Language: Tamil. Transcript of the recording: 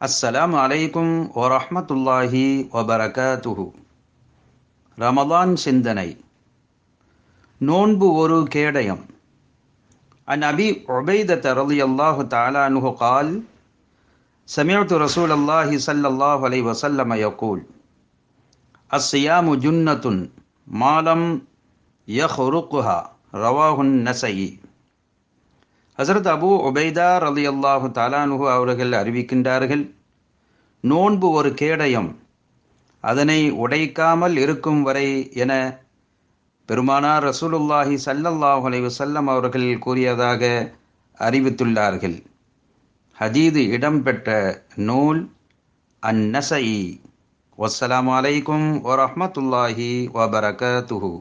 அஸ்ஸலாம் அலைக்கும் வரஹ்மத்துல்லாஹி வபரகாத்துஹு ரமலான் சிந்தனை நோன்பு ஒரு கேடயம் عن أبي عبيدة رضي الله تعالى عنه قال سمعت رسول الله صلى الله عليه وسلم يقول الصيام جنة ما لم يخرقها رواه النسائي ஹசரத் அபு ஒபைதா ரலி அல்லாஹு தாலானுகு அவர்கள் அறிவிக்கின்றார்கள் நோன்பு ஒரு கேடயம். அதனை உடைக்காமல் இருக்கும் வரை என பெருமானார் ரசூலுல்லாஹி சல்லல்லாஹு அலைவு செல்லம் அவர்கள் கூறியதாக அறிவித்துள்ளார்கள். ஹதீது இடம்பெற்ற நூல் அந்நசை வசலாம் அலைக்கும் வரஹ்மத்துல்லாஹி வபரகாத்துஹு